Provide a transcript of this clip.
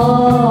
Oh.